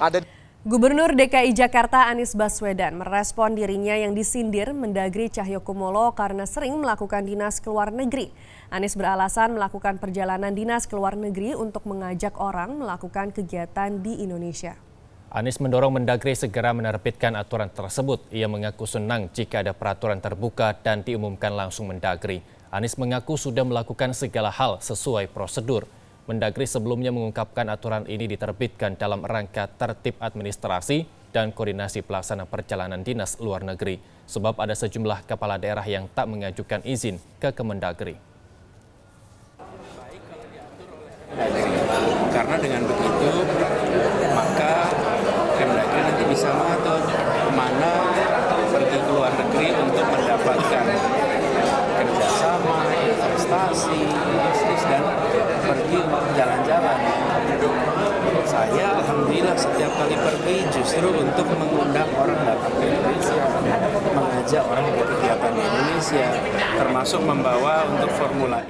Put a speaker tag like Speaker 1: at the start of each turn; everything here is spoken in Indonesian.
Speaker 1: ada
Speaker 2: Gubernur DKI Jakarta Anies Baswedan merespon dirinya yang disindir Mendagri Cahyokumolo karena sering melakukan dinas ke luar negeri. Anies beralasan melakukan perjalanan dinas ke luar negeri untuk mengajak orang melakukan kegiatan di Indonesia.
Speaker 3: Anies mendorong Mendagri segera menerbitkan aturan tersebut. Ia mengaku senang jika ada peraturan terbuka dan diumumkan langsung Mendagri. Anies mengaku sudah melakukan segala hal sesuai prosedur. Mendagri sebelumnya mengungkapkan aturan ini diterbitkan dalam rangka tertib administrasi dan koordinasi pelaksana perjalanan dinas luar negeri, sebab ada sejumlah kepala daerah yang tak mengajukan izin ke Kemendagri.
Speaker 4: Karena dengan begitu, maka Kemendagri nanti bisa mengatur ke mana pergi ke luar negeri untuk mendapatkan investasi, bisnis, dan pergi jalan-jalan. Saya alhamdulillah setiap kali pergi justru untuk mengundang orang datang ke Indonesia, mengajak orang berkegiatan di Indonesia, termasuk membawa untuk formula